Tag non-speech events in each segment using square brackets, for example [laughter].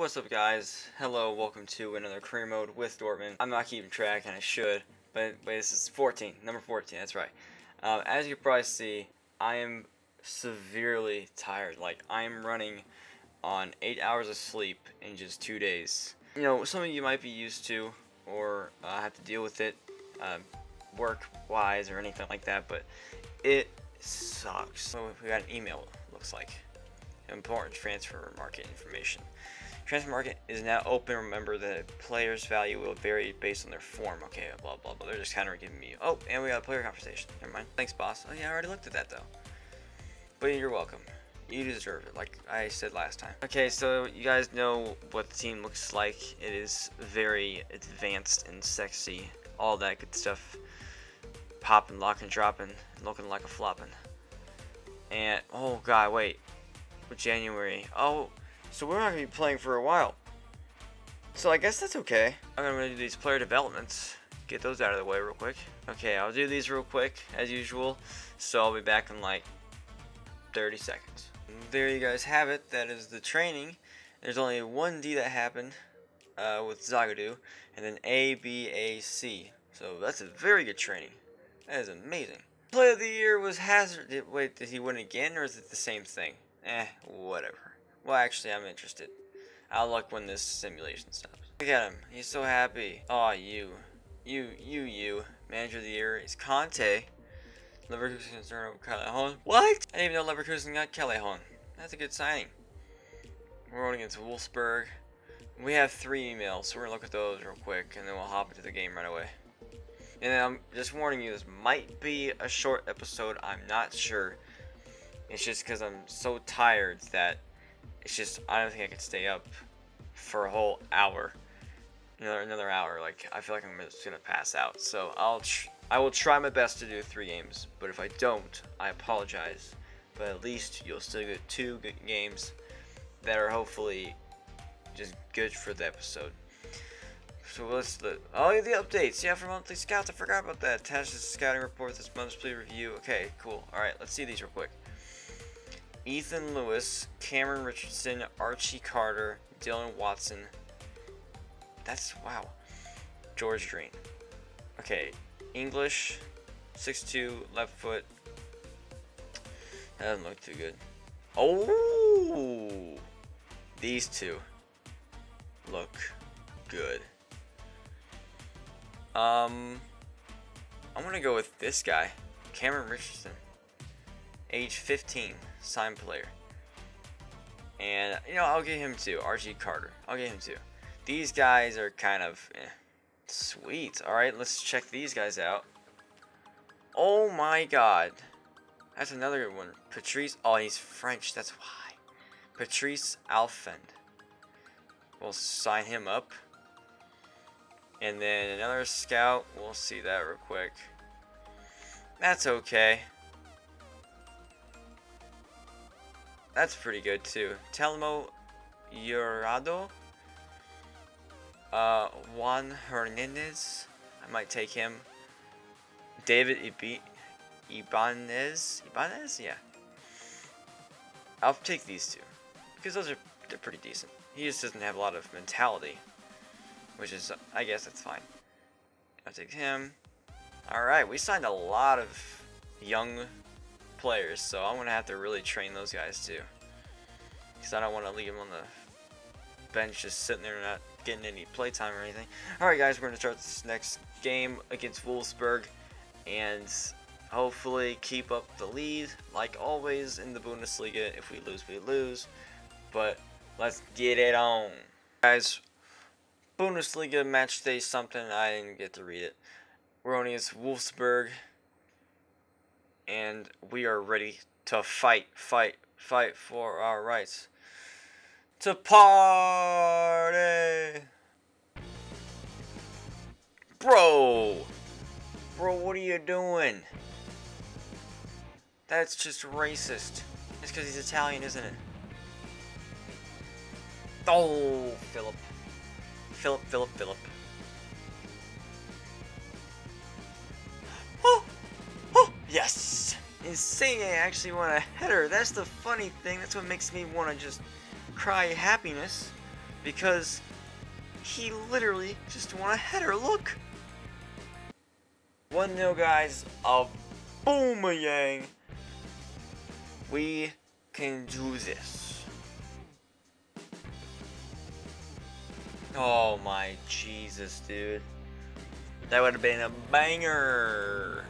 What's up guys? Hello, welcome to another career mode with Dortmund. I'm not keeping track and I should, but, but this is 14, number 14, that's right. Um, as you probably see, I am severely tired. Like, I am running on 8 hours of sleep in just 2 days. You know, some of you might be used to or uh, have to deal with it um, work-wise or anything like that, but it sucks. So we got an email, looks like. Important transfer market information. Transfer market is now open. Remember that player's value will vary based on their form. Okay, blah blah blah. They're just kind of giving me. Oh, and we got a player conversation. Never mind. Thanks, boss. Oh yeah, I already looked at that though. But you're welcome. You deserve it, like I said last time. Okay, so you guys know what the team looks like. It is very advanced and sexy. All that good stuff. Popping, locking, dropping, looking like a flopping. And, oh god, wait. January. Oh, so we're not going to be playing for a while. So I guess that's okay. I'm going to do these player developments. Get those out of the way real quick. Okay, I'll do these real quick, as usual. So I'll be back in like 30 seconds. There you guys have it. That is the training. There's only one D that happened uh, with Zagadou, and then A, B, A, C. So that's a very good training. That is amazing. Play of the year was Hazard. Wait, did he win again, or is it the same thing? Eh, whatever. Well, actually, I'm interested. I'll look when this simulation stops. Look at him. He's so happy. Aw, oh, you. You, you, you. Manager of the year is Conte. Leverkusen concerned over Callejon. What? I didn't even know Leverkusen got Callejon. That's a good signing. We're going against Wolfsburg. We have three emails, so we're gonna look at those real quick, and then we'll hop into the game right away. And I'm just warning you, this might be a short episode. I'm not sure. It's just because I'm so tired that it's just I don't think I could stay up for a whole hour. Another another hour. Like I feel like I'm just gonna pass out. So I'll I will try my best to do three games. But if I don't, I apologize but at least you'll still get two good games that are hopefully just good for the episode. So let's the oh the updates. Yeah, for monthly scouts, I forgot about that. Attached to the scouting report this monthly review. Okay, cool. All right, let's see these real quick. Ethan Lewis, Cameron Richardson, Archie Carter, Dylan Watson. That's wow. George Green. Okay, English, 6'2", left foot, that doesn't look too good. Oh! These two look good. Um, I'm gonna go with this guy, Cameron Richardson, age 15, sign player. And, you know, I'll give him two. Archie Carter. I'll give him two. These guys are kind of eh, sweet. Alright, let's check these guys out. Oh my god. That's another good one. Patrice. Oh, he's French. That's why. Patrice Alfend. We'll sign him up. And then another scout. We'll see that real quick. That's okay. That's pretty good too. Telmo Urado. Uh, Juan Hernandez. I might take him. David Ibi Ibanez. Ibanez? Yeah. I'll take these two. Because those are they're pretty decent. He just doesn't have a lot of mentality. Which is, I guess that's fine. I'll take him. Alright, we signed a lot of young players, so I'm going to have to really train those guys too. Because I don't want to leave them on the bench just sitting there not getting any playtime or anything. Alright guys, we're going to start this next game against Wolfsburg. And hopefully keep up the lead like always in the Bundesliga. If we lose, we lose. But let's get it on. Guys, Bundesliga match day something. I didn't get to read it. We're only against Wolfsburg. And we are ready to fight, fight, fight for our rights. To party! Bro! Bro, what are you doing? That's just racist. It's because he's Italian, isn't it? Oh, Philip. Philip, Philip, Philip. [gasps] Oh! Yes! Insane, I actually want a header. That's the funny thing. That's what makes me want to just cry happiness. because he literally just won a header. Look. 1 0, guys. A boomerang. We can do this. Oh my Jesus, dude. That would have been a banger.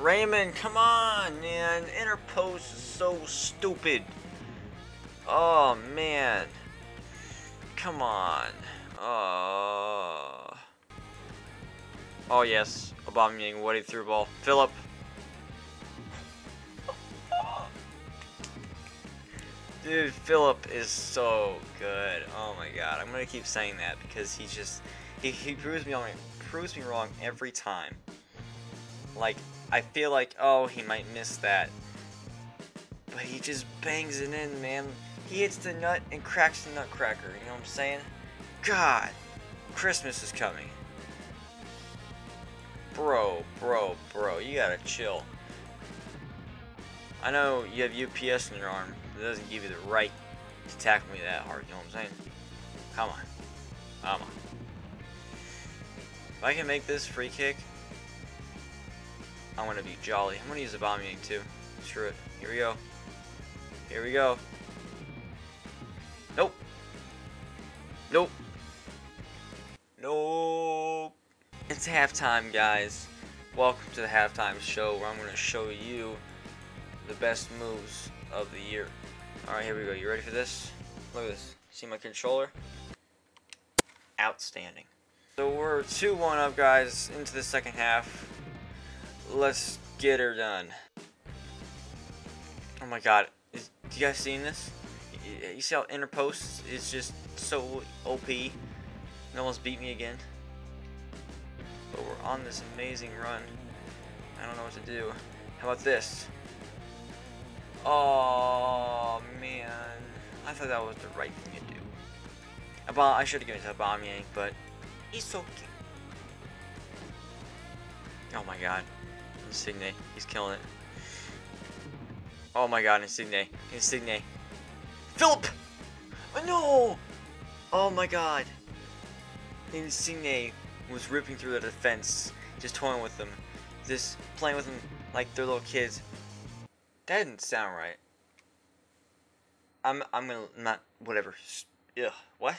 Raymond, come on, man. Interpose is so stupid. Oh, man. Come on. Oh. Oh, yes. Aubameyang, what he threw ball. Philip. Dude, Philip is so good. Oh my god. I'm gonna keep saying that because he just he, he proves me proves me wrong every time. Like I feel like oh he might miss that. But he just bangs it in, man. He hits the nut and cracks the nutcracker, you know what I'm saying? God, Christmas is coming. Bro, bro, bro, you gotta chill. I know you have UPS in your arm. It doesn't give you the right to tackle me that hard, you know what I'm saying? Come on. Come on. If I can make this free kick, I'm gonna be jolly. I'm gonna use a bombing too. Screw it. Here we go. Here we go. Nope. Nope. Nope. It's halftime, guys. Welcome to the halftime show where I'm going to show you the best moves of the year. Alright, here we go. You ready for this? Look at this. See my controller? Outstanding. So we're 2-1 up, guys, into the second half. Let's get her done. Oh my god. Is, you guys seen this? You see how interpost is just so OP? It almost beat me again. But we're on this amazing run. I don't know what to do. How about this? Oh, man. I thought that was the right thing to do. About, I should have given it to Aubameyang, but he's so cute. Oh my god. Insigne, he's killing it. Oh my god, Insigne. Insigne. Philip! Oh, no! Oh my god. Insigne was ripping through the defense, just toying with them, just playing with them like they're little kids. That didn't sound right. I'm I'm gonna not whatever. Ugh, what?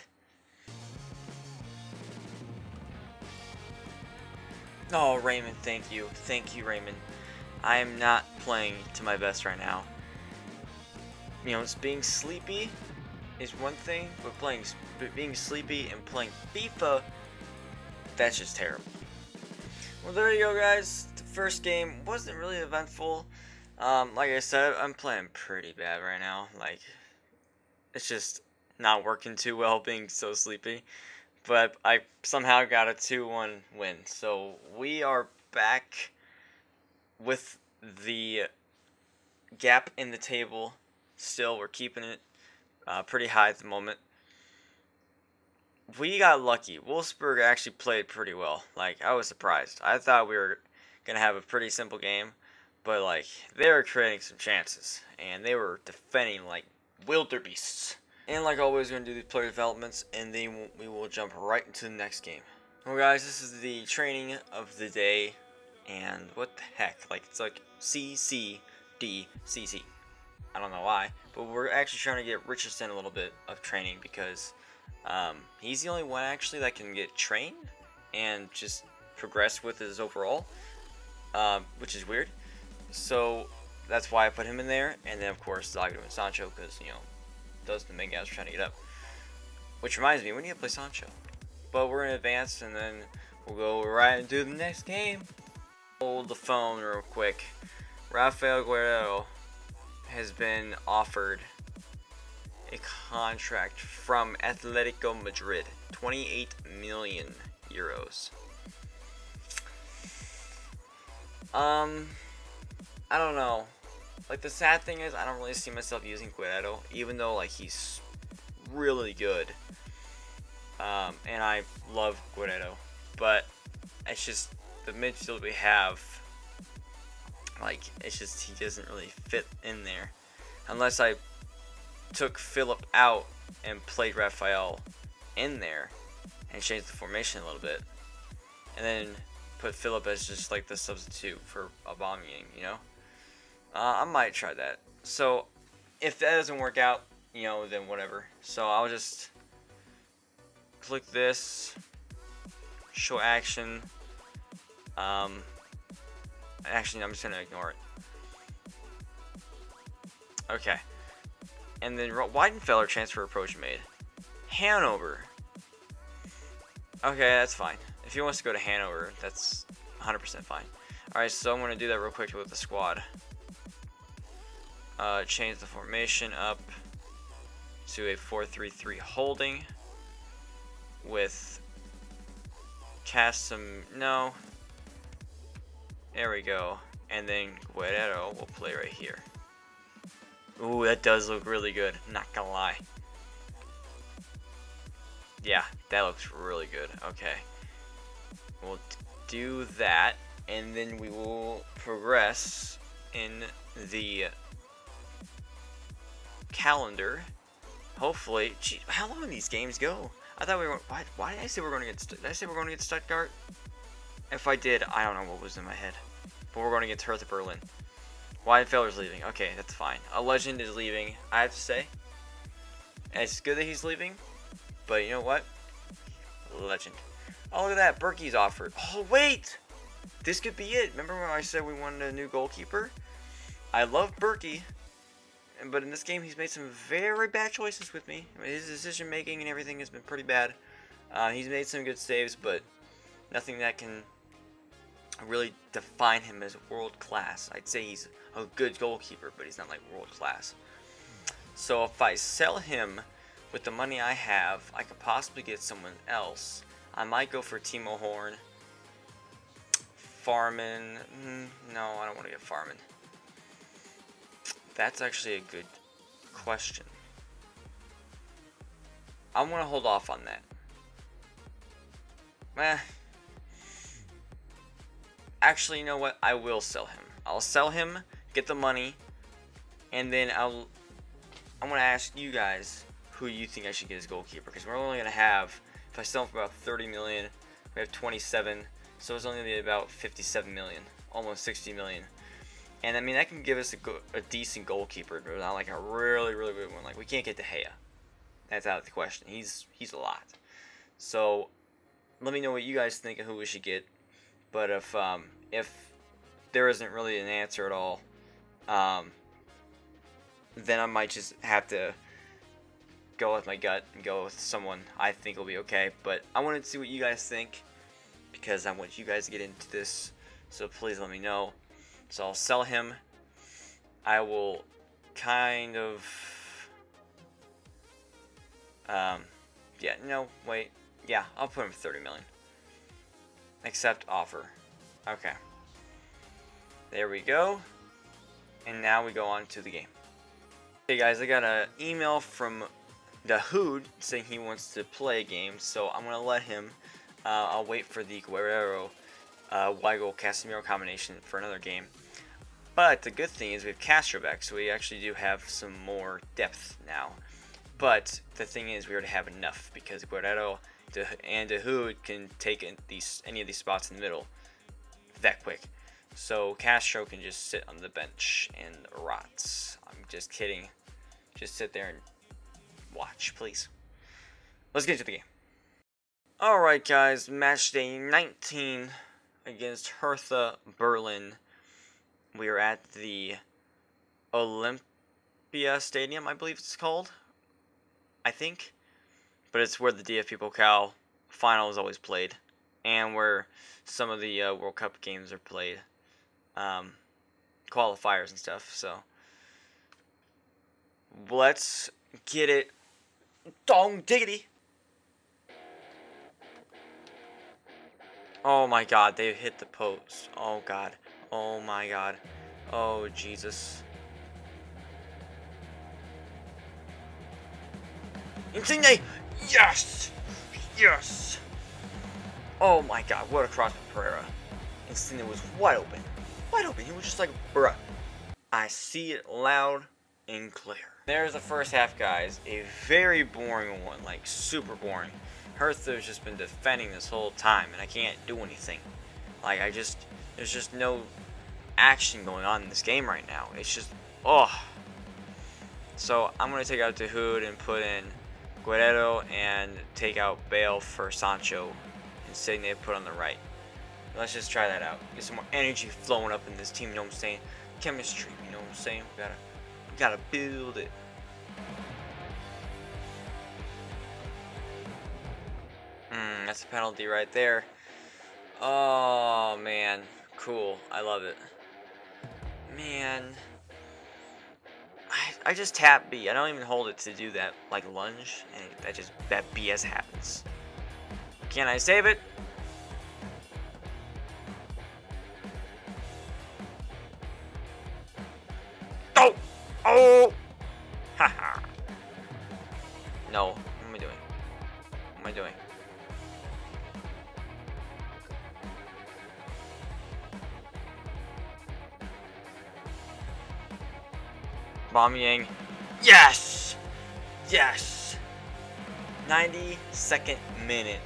Oh, Raymond, thank you. Thank you, Raymond. I am not playing to my best right now you know, being sleepy is one thing, but playing, but being sleepy and playing FIFA, that's just terrible. Well, there you go, guys. The first game wasn't really eventful. Um, like I said, I'm playing pretty bad right now. Like, it's just not working too well [laughs] being so sleepy. But I somehow got a 2-1 win. So we are back with the gap in the table Still, we're keeping it uh, pretty high at the moment. We got lucky. Wolfsburg actually played pretty well. Like, I was surprised. I thought we were going to have a pretty simple game. But, like, they were creating some chances. And they were defending like wildebeests. And like always, we're going to do these player developments. And then we will jump right into the next game. Well, guys, this is the training of the day. And what the heck? Like, it's like C, C, D, C, C. I don't know why, but we're actually trying to get Richardson a little bit of training because um, he's the only one actually that can get trained and just progress with his overall, um, which is weird. So that's why I put him in there, and then of course Zagadou and Sancho because you know are the main guys we're trying to get up. Which reminds me, we need to play Sancho, but we're in advance, and then we'll go right into the next game. Hold the phone real quick. Rafael Guerrero has been offered a contract from Atletico Madrid, 28 million euros. Um, I don't know. Like the sad thing is, I don't really see myself using Guerrero, even though like he's really good. Um, and I love Guerrero, but it's just the midfield we have like, it's just, he doesn't really fit in there. Unless I took Philip out and played Raphael in there and changed the formation a little bit. And then put Philip as just like the substitute for Aubameyang, you know? Uh, I might try that. So if that doesn't work out, you know, then whatever. So I'll just click this, show action. Um, actually, I'm just gonna ignore it. Okay. And then Weidenfeller transfer approach made. Hanover. Okay, that's fine. If he wants to go to Hanover, that's 100% fine. Alright, so I'm going to do that real quick with the squad. Uh, change the formation up to a 4-3-3 holding with cast some no. There we go. And then Guerrero will play right here. Ooh, that does look really good. Not gonna lie. Yeah, that looks really good. Okay. We'll do that, and then we will progress in the calendar. Hopefully, gee, how long these games go? I thought we were. Why, why did I say we're going to get? Did I say we're going to get Stuttgart? If I did, I don't know what was in my head. But we're going to get Hertha Berlin. Why Weidenfeller's leaving. Okay, that's fine. A legend is leaving. I have to say, it's good that he's leaving. But you know what? Legend. Oh, look at that. Bürki's offered. Oh, wait! This could be it. Remember when I said we wanted a new goalkeeper? I love Berkey. But in this game, he's made some very bad choices with me. I mean, his decision making and everything has been pretty bad. Uh, he's made some good saves, but nothing that can really define him as world class. I'd say he's a good goalkeeper, but he's not like world class. So if I sell him with the money I have, I could possibly get someone else. I might go for Timo Horn. Fährmann. Mm, no, I don't want to get Fährmann. That's actually a good question. I'm going to hold off on that. Eh. Actually, you know what? I will sell him. I'll sell him, get the money, and then I'll. I'm gonna ask you guys who you think I should get as goalkeeper because we're only gonna have if I sell him for about 30 million, we have 27, so it's only gonna be about 57 million, almost 60 million. And I mean that can give us a, a decent goalkeeper, but not like a really really good one. Like we can't get De Gea. That's out of the question. He's he's a lot. So let me know what you guys think of who we should get. But if um, if there isn't really an answer at all, um, then I might just have to go with my gut and go with someone I think will be okay. But I wanted to see what you guys think because I want you guys to get into this. So please let me know. So I'll sell him. I will kind of. Um, yeah, no, wait. Yeah, I'll put him 30 million. Accept offer. Okay. There we go. And now we go on to the game. Hey guys, I got an email from Dahoud saying he wants to play a game, so I'm going to let him. Uh, I'll wait for the Guerrero uh, Weigl Casemiro combination for another game. But the good thing is we have Castro back, so we actually do have some more depth now. But the thing is we already have enough because Guerrero and Dahoud can take these any of these spots in the middle that quick. So Castro can just sit on the bench and rot. I'm just kidding. Just sit there and watch, please. Let's get to the game. Alright guys, match day 19 against Hertha Berlin. We are at the Olympia Stadium, I believe it's called. I think. But it's where the DFB Pokal final is always played. And where some of the uh, World Cup games are played. Um, qualifiers and stuff, so. Let's get it Dong diggity. Oh my god, they hit the post. Oh god. Oh my god. Oh Jesus. Insigne! Yes! Yes! Oh my god, what a cross from Pereira. Insigne was wide open. Wide open. He was just like, bruh. I see it loud and clear. There's the first half, guys. A very boring one, like super boring. Hertha's just been defending this whole time, and I can't do anything. Like, I just, there's just no action going on in this game right now. It's just, oh. So, I'm going to take out Dahoud and put in Guerrero and take out Bale for Sancho and Sidney put on the right. Let's just try that out. Get some more energy flowing up in this team, you know what I'm saying? Chemistry, you know what I'm saying? We gotta, we gotta build it. That's a penalty right there. Oh, man. Cool. I love it. Man. I, I just tap B. I don't even hold it to do that, like, lunge. And that just, that BS happens. Can I save it? Aubameyang. Yes! Yes! 92nd minute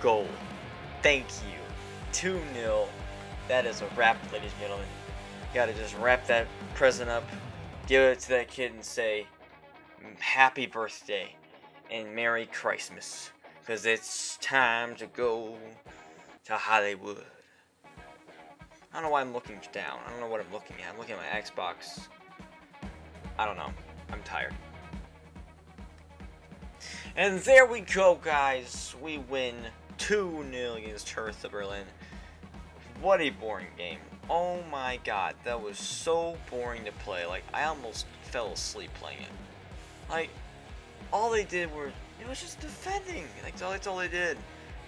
goal. Thank you. 2-0. That is a wrap, ladies and gentlemen. Gotta just wrap that present up, give it to that kid and say, mm, Happy birthday and Merry Christmas. Because it's time to go to Hollywood. I don't know why I'm looking down. I don't know what I'm looking at. I'm looking at my Xbox. I don't know. I'm tired. And there we go, guys. We win 2-0 against Hertha Berlin. What a boring game. Oh my god, that was so boring to play. Like, I almost fell asleep playing it. Like, all they did were, it was just defending. Like, that's all they did.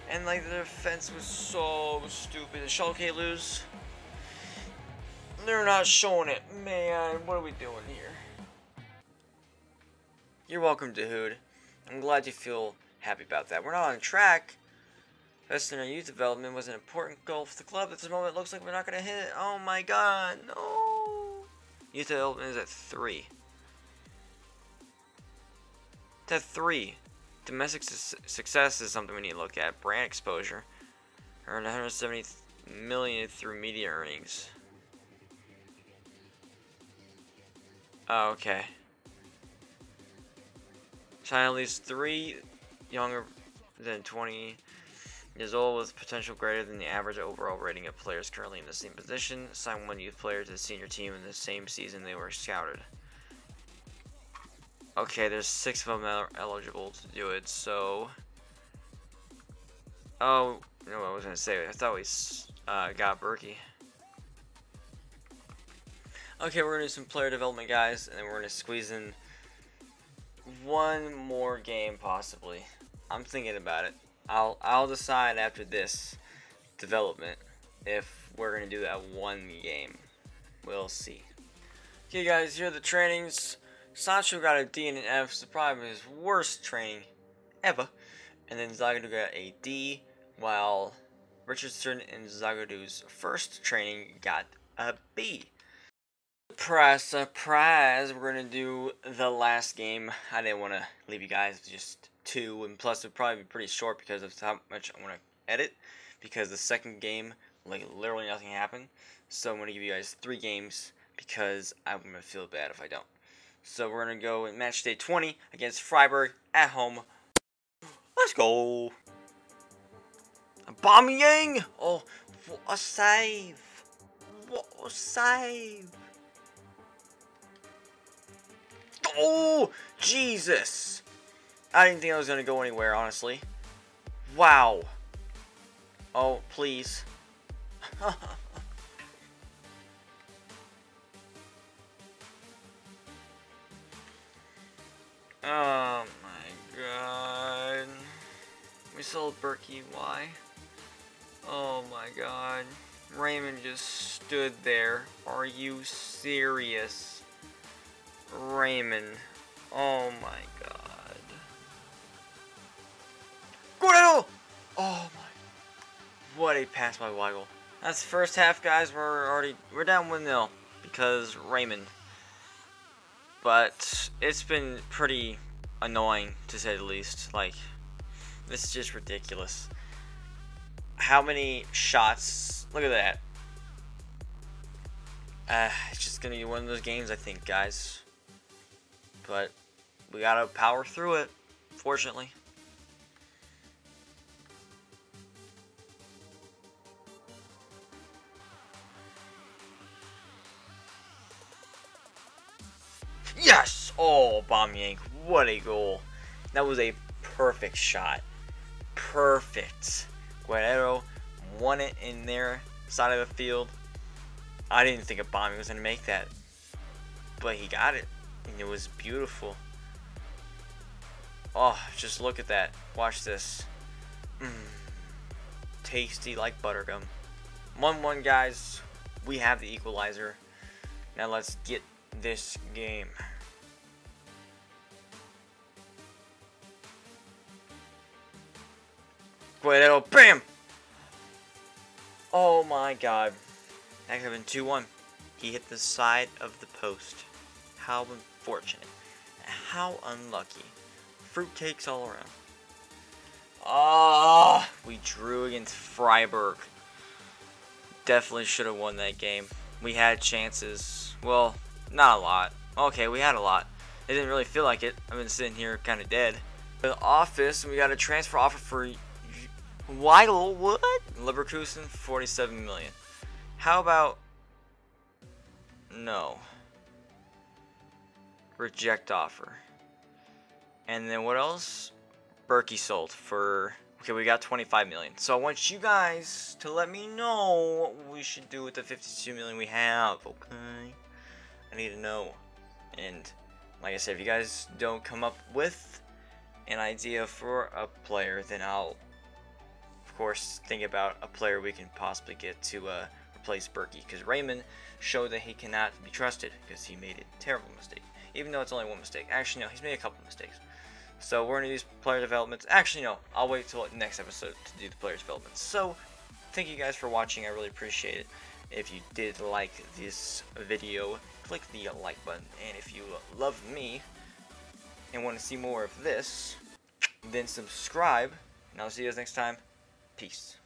And, like, the defense was so stupid. Did Schalke lose? They're not showing it. Man, what are we doing here? You're welcome, Dahoud. I'm glad you feel happy about that. We're not on track. Investing in our youth development was an important goal for the club. At this moment, it looks like we're not going to hit it. Oh my god, no. Youth development is at 3. It's at 3. Domestic su success is something we need to look at. Brand exposure. Earned 170 million through media earnings. Oh, okay. At least three younger than 20 years old with potential greater than the average overall rating of players currently in the same position. Sign one youth player to the senior team in the same season they were scouted. Okay, there's six of them eligible to do it, so... Oh, what I was going to say? I thought we uh, got Bürki. Okay, we're going to do some player development, guys, and then we're going to squeeze in one more game possibly. I'm thinking about it. I'll I'll decide after this development if we're gonna do that one game. We'll see. Okay guys, here are the trainings. Sancho got a D and an F, so probably his worst training ever. And then Zagadou got a D, while Richardson and Zagadou's first training got a B. Surprise, surprise, we're going to do the last game. I didn't want to leave you guys just two, and plus it'll probably be pretty short because of how much I want to edit, because the second game, like, literally nothing happened. So I'm going to give you guys three games, because I'm going to feel bad if I don't. So we're going to go in match day 20 against Freiburg at home. Let's go! Aubameyang! Oh, what a save! What a save! Oh, Jesus. I didn't think I was going to go anywhere, honestly. Wow. Oh, please. [laughs] oh my god. We sold Bürki, why? Oh my god. Raymond just stood there. Are you serious? Raymond. Oh my god. Guerrero! Oh my. What a pass by Weigl. That's the first half, guys. We're already we're down 1-0 because Raymond. but it's been pretty annoying to say the least. Like, this is just ridiculous. How many shots? Look at that. Uh, it's just gonna be one of those games, I think, guys. But we gotta power through it, fortunately. Yes! Oh, Aubameyang, what a goal. That was a perfect shot. Perfect. Guerrero won it in their side of the field. I didn't think Aubameyang was going to make that. But he got it. And it was beautiful. Oh, just look at that. Watch this. Mm. Tasty like buttergum. 1-1, guys. We have the equalizer. Now let's get this game. Guerrero, BAM! Oh my god. That could have been 2-1. He hit the side of the post. How unfortunate. How unlucky. Fruitcakes all around. Ah, oh, we drew against Freiburg. Definitely should have won that game. We had chances. Well, not a lot. Okay, we had a lot. It didn't really feel like it. I've been sitting here kind of dead. The office, we got a transfer offer for Weigl, what? Leverkusen, 47 million. How about... No. Reject offer. And then what else? Bürki sold for... Okay, we got 25 million. So I want you guys to let me know what we should do with the 52 million we have, okay? I need to know. And like I said, if you guys don't come up with an idea for a player, then I'll, of course, think about a player we can possibly get to uh, replace Bürki. Because Raymond showed that he cannot be trusted because he made a terrible mistake. Even though it's only one mistake. Actually, no, he's made a couple mistakes. So we're going to do player developments. Actually, no, I'll wait till next episode to do the player developments. So, thank you guys for watching. I really appreciate it. If you did like this video, click the like button. And if you love me and want to see more of this, then subscribe. And I'll see you guys next time. Peace.